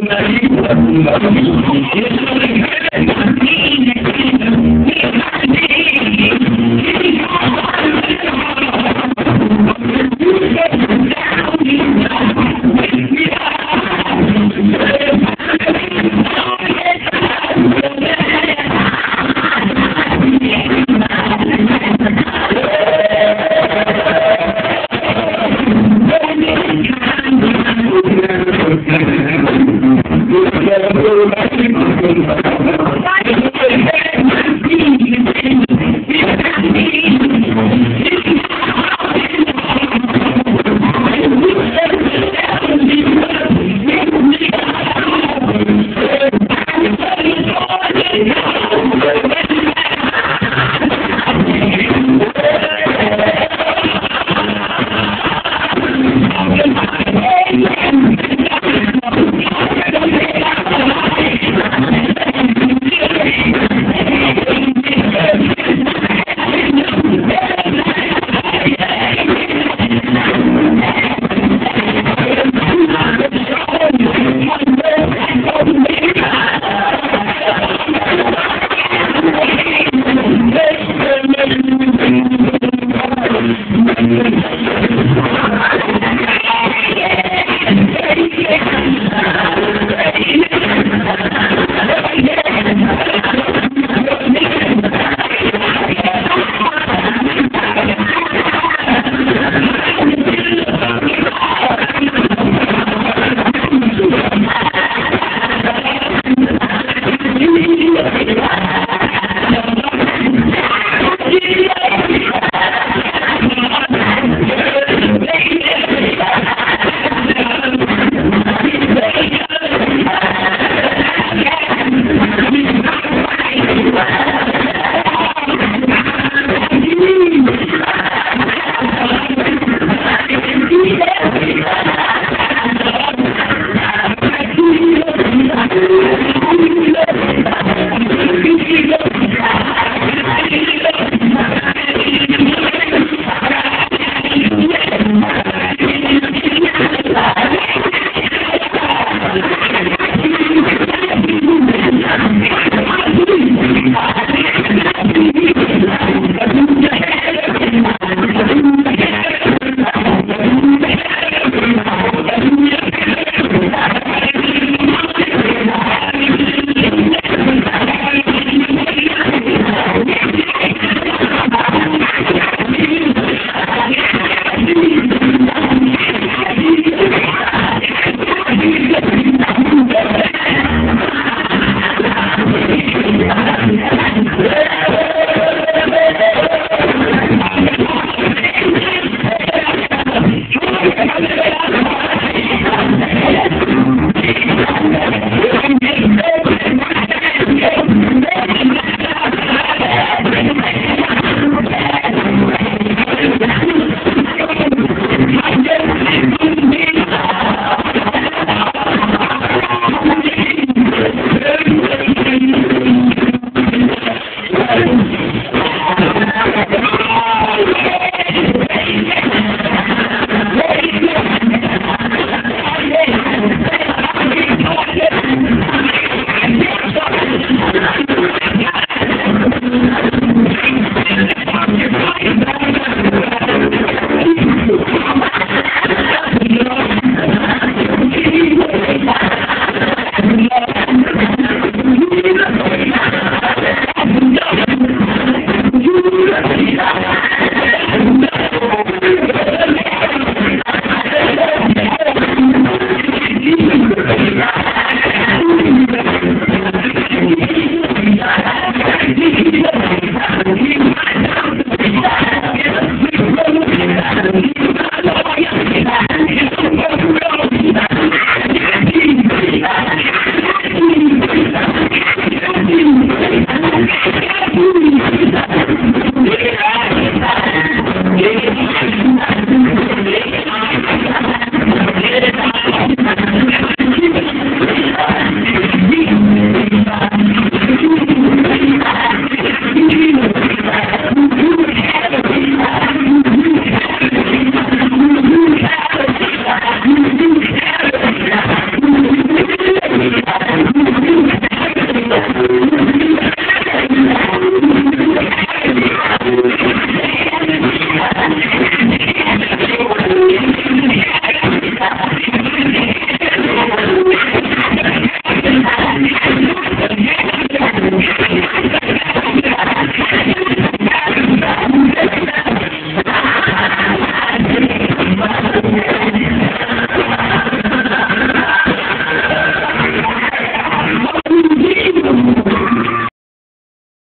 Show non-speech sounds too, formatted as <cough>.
una Yeah. <laughs> living